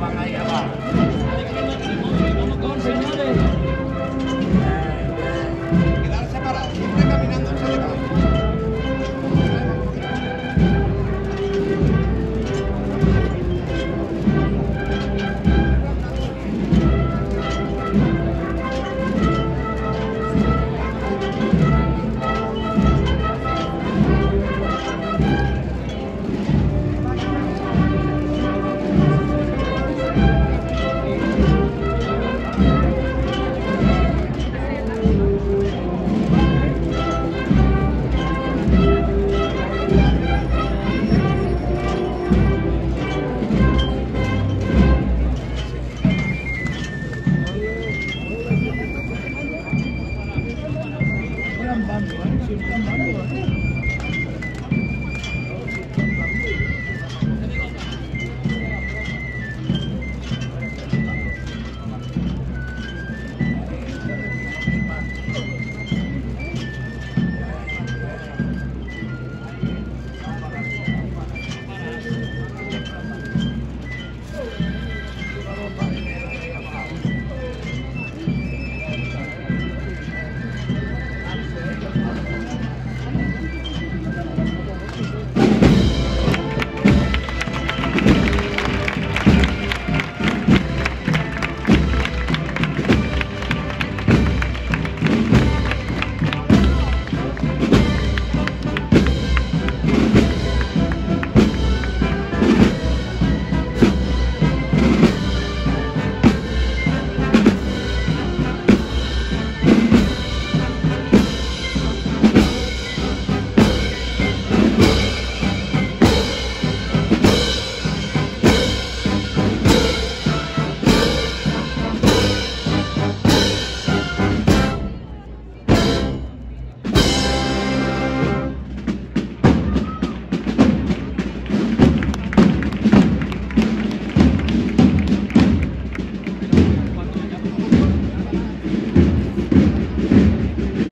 Bakayapa.